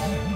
home.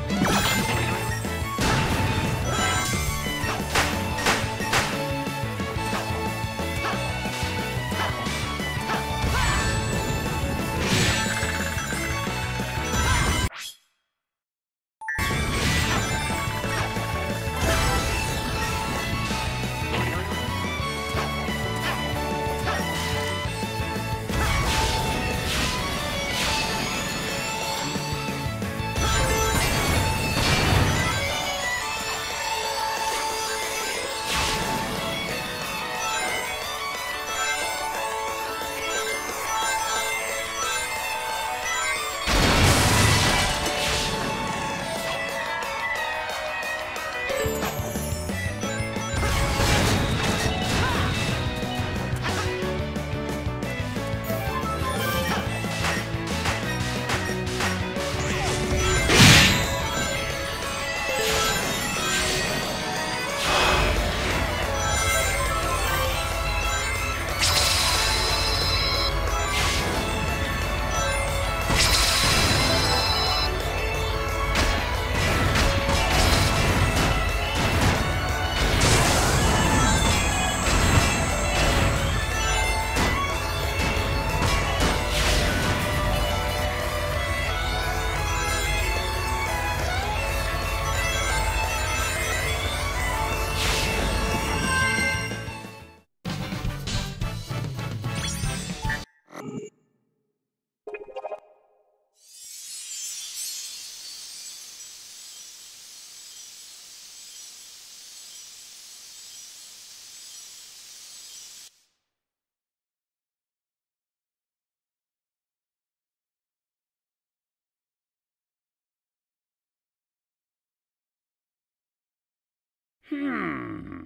Hmm.